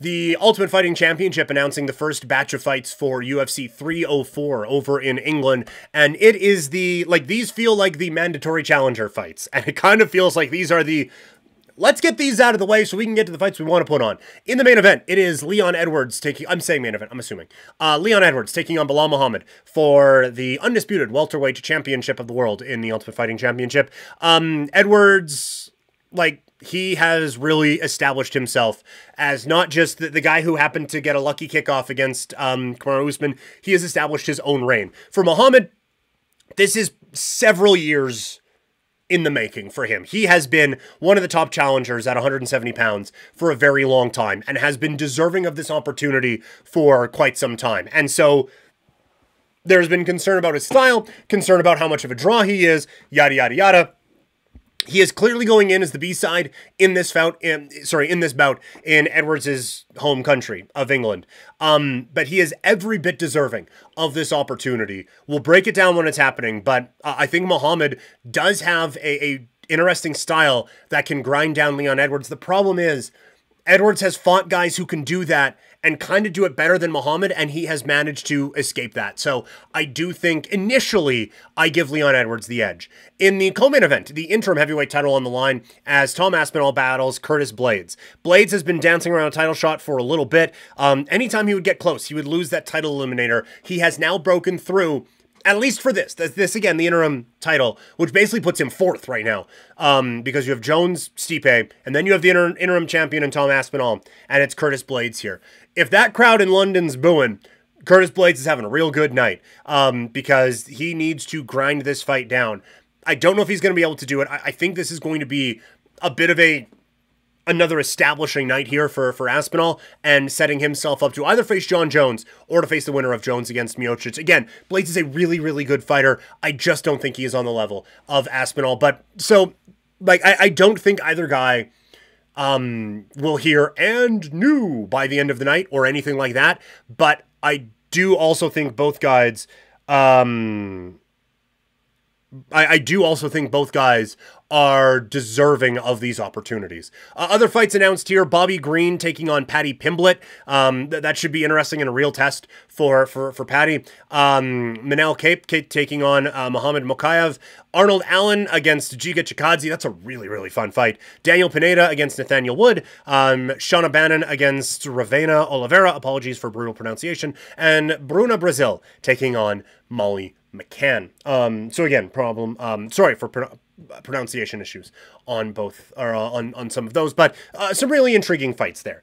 the Ultimate Fighting Championship announcing the first batch of fights for UFC 304 over in England. And it is the, like, these feel like the mandatory challenger fights. And it kind of feels like these are the let's get these out of the way so we can get to the fights we want to put on. In the main event, it is Leon Edwards taking, I'm saying main event, I'm assuming. Uh, Leon Edwards taking on Belal Muhammad for the undisputed welterweight championship of the world in the Ultimate Fighting Championship. Um, Edwards, like, he has really established himself as not just the, the, guy who happened to get a lucky kickoff against um, Kamaru Usman. He has established his own reign. For Muhammad, this is several years in the making for him. He has been one of the top challengers at 170 pounds for a very long time and has been deserving of this opportunity for quite some time. And so there's been concern about his style, concern about how much of a draw he is, yada, yada, yada. He is clearly going in as the B side in this bout. In, sorry, in this bout in Edwards's home country of England. Um, but he is every bit deserving of this opportunity. We'll break it down when it's happening, but uh, I think Muhammad does have a, a interesting style that can grind down Leon Edwards. The problem is Edwards has fought guys who can do that and kind of do it better than Muhammad, and he has managed to escape that. So I do think initially I give Leon Edwards the edge. In the co-main event, the interim heavyweight title on the line as Tom Aspinall battles Curtis Blaydes. Blaydes has been dancing around a title shot for a little bit. Um, anytime he would get close, he would lose that title eliminator. He has now broken through at least for this, this, this again, the interim title, which basically puts him fourth right now, um, because you have Jones, Stipe, and then you have the inter- interim champion and Tom Aspinall, and it's Curtis Blaydes here. If that crowd in London's booing, Curtis Blaydes is having a real good night, um, because he needs to grind this fight down. I don't know if he's going to be able to do it. I, I think this is going to be a bit of a another establishing night here for, for Aspinall and setting himself up to either face Jon Jones or to face the winner of Jones against Miocic. Again, Blaydes is a really, really good fighter. I just don't think he is on the level of Aspinall. But so, like, I, I don't think either guy um, will hear and new by the end of the night or anything like that. But I do also think both guides. Um, I, I do also think both guys are deserving of these opportunities. Uh, other fights announced here: Bobby Green taking on Paddy Pimblett. Um, th- that should be interesting and a real test for for for Paddy. Um, Manel Kape taking on uh, Muhammad Mokaev. Arnold Allen against Giga Chikadze. That's a really really fun fight. Daniel Pineda against Nathaniel Wood. Um, Shauna Bannon against Ravena Oliveira. Apologies for brutal pronunciation. And Bruna Brasil taking on Molly McCann. Um, so again, problem. Um, sorry for pro- pronunciation issues on both or uh, on on some of those, but uh, some really intriguing fights there.